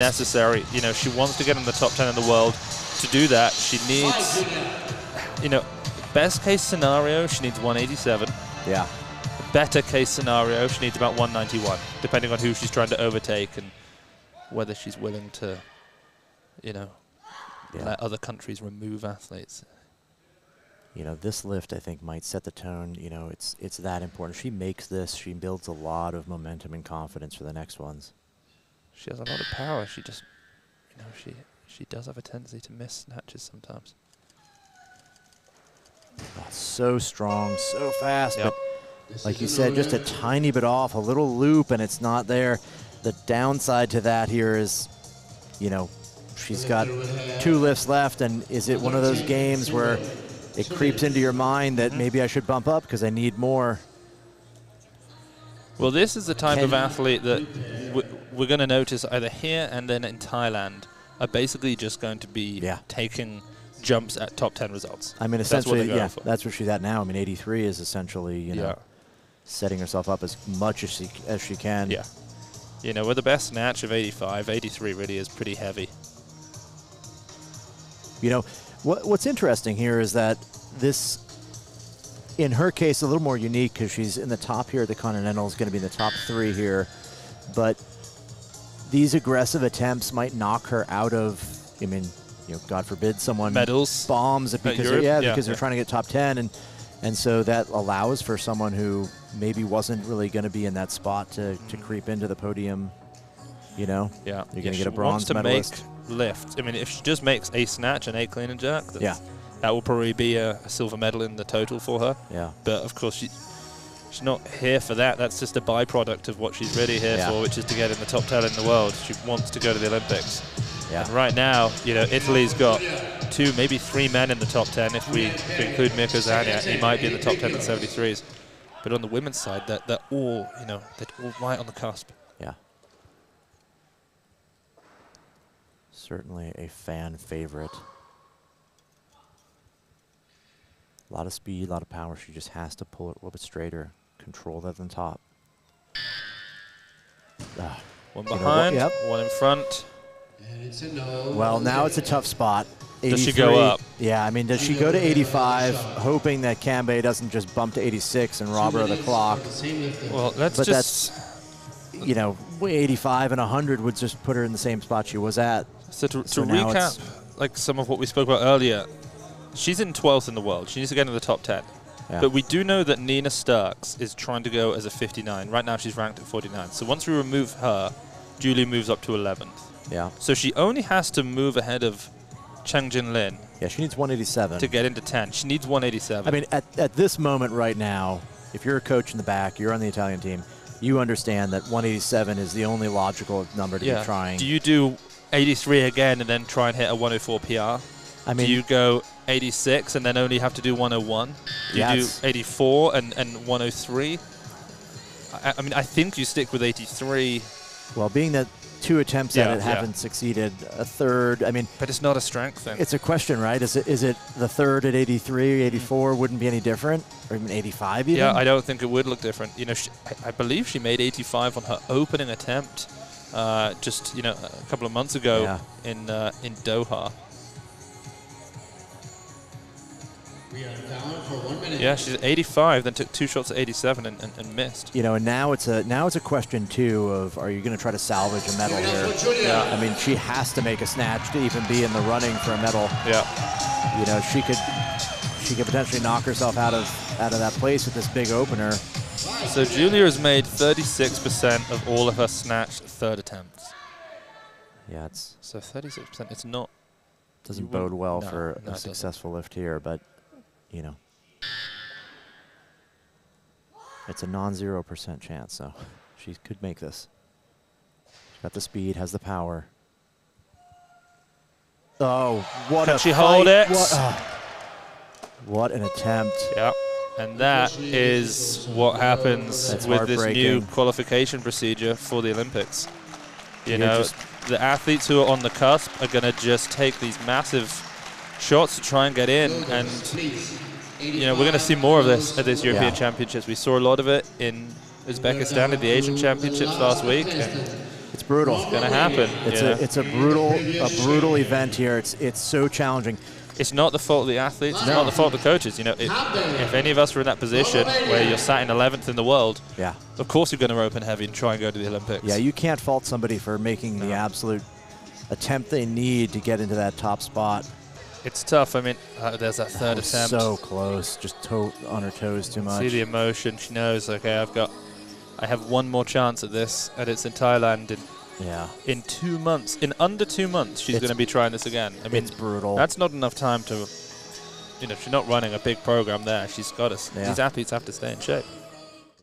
necessary. You know, she wants to get in the top 10 in the world. To do that, she needs, you know, best case scenario, she needs 187. Yeah. Better case scenario, she needs about 191, depending on who she's trying to overtake and whether she's willing to, you know, Yeah. let other countries remove athletes. You know, this lift I think might set the tone. You know, it's it's that important. She makes this, she builds a lot of momentum and confidence for the next ones. She has a lot of power. She just, you know, she she does have a tendency to miss snatches sometimes. Oh, so strong, so fast. Yep. Like you said, just a tiny bit off, a little loop, and it's not there. The downside to that here is, you know, she's got two lifts left, and is it one of those games where it creeps into your mind that mm-hmm. maybe I should bump up because I need more? Well, this is the type of athlete that w- we're going to notice either here and then in Thailand are basically just going to be Yeah. taking jumps at top 10 results. I mean, That's essentially, they're yeah, for. that's what she's at now. I mean, 83 is essentially, you know, Yeah. setting herself up as much as she as she can. Yeah. You know, with the best snatch of 85, 83 really is pretty heavy. You know, what, what's interesting here is that this, in her case, a little more unique because she's in the top here at the Continental, is going to be in the top three here. But these aggressive attempts might knock her out of, I mean, you know, God forbid someone Medals bombs it because Europe? yeah, Yeah, because they're trying to get top 10 and and so that allows for someone who maybe wasn't really going to be in that spot to, to mm-hmm. creep into the podium, you know. Yeah. You're going to get a wants bronze to medalist. make lifts. I mean, if she just makes a snatch and a clean and jerk, Yeah. that will probably be a, a silver medal in the total for her. Yeah. But of course, she, she's not here for that. That's just a byproduct of what she's really here Yeah. for, which is to get in the top 10 in the world. She wants to go to the Olympics. Yeah. And right now, you know, Italy's got two, maybe three men in the top 10. If we include Mirko Zanni, he might be in the top 10 at 73s. But on the women's side, they're, they're all, you know, they're all right on the cusp. Yeah. Certainly a fan favorite. A lot of speed, a lot of power. She just has to pull it a little bit straighter, control that on top. Ah, One You know behind, yep. one in front. Well, now it's a tough spot. Does she go up? Yeah, I mean, does she go to 85, hoping that Cambei doesn't just bump to 86 and rob her of the clock? Well, let's But just You know, 85 and 100 would just put her in the same spot she was at. So to, So to recap, like some of what we spoke about earlier, she's in 12th in the world. She needs to get into the top 10. Yeah. But we do know that Nina Sterckx is trying to go as a 59. Right now she's ranked at 49. So once we remove her, Giulia moves up to 11th. Yeah. So she only has to move ahead of Cheng Jin Lin Yeah, she needs 187. to get into 10. She needs 187. I mean, at, at this moment right now, if you're a coach in the back, you're on the Italian team, you understand that 187 is the only logical number to yeah. be trying. Do you do 83 again and then try and hit a 104 PR? I mean, do you go 86 and then only have to do 101? Do Yeah, you do 84 and, and 103? I, I mean, I think you stick with 83, well, being that two attempts Yeah, at it yeah. haven't succeeded, a third, I mean, but it's not a strength thing. it's a question, right? Is it is it the third at 83, 84 wouldn't be any different? Or even 85 even? yeah, I don't think it would look different. You know, she, I, I believe she made 85 on her opening attempt uh, just, you know, a couple of months ago Yeah. in uh, in Doha. Yeah, she's 85, then took two shots at 87 and, and, and missed. you know, and now it's a now it's a question too of are you going to try to salvage a medal here? Yeah. I mean, she has to make a snatch to even be in the running for a medal. Yeah. You know, she could she could potentially knock herself out of out of that place with this big opener. So Giulia has made 36% of all of her snatch third attempts. Yeah, it's So 36%, it's not doesn't bode well no, for no, it a doesn't. successful lift here, but you know, it's a non-zero percent chance. So she could make this. She's got the speed, has the power. Oh, what Can a she hold it? What, what an attempt! Yeah. And that is what happens That's with this new qualification procedure for the Olympics. You You're know, the athletes who are on the cusp are going to just take these massive shots to try and get in. And, you know, we're going to see more of this at this European Yeah. Championships. We saw a lot of it in Uzbekistan at the Asian Championships last week. And It's brutal. It's going to happen. It's yeah. a it's a brutal a brutal event here. It's it's so challenging. it's not the fault of the athletes. It's not the fault of the coaches. You know, it, if any of us were in that position where you're sat in 11th in the world, Yeah. of course you're going to rope in heavy and try and go to the Olympics. Yeah, you can't fault somebody for making the absolute attempt they need to get into that top spot. It's tough. I mean, uh, there's that third Oh, attempt. So close, just toe on her toes too much. See the emotion. She knows. Okay, I've got. I have one more chance at this, and it's in Thailand in yeah, in two months. In under two months, she's going to be trying this again. I mean, it's brutal. that's not enough time to. You know, she's not running a big program there. She's got to. Yeah. These athletes have to stay in shape.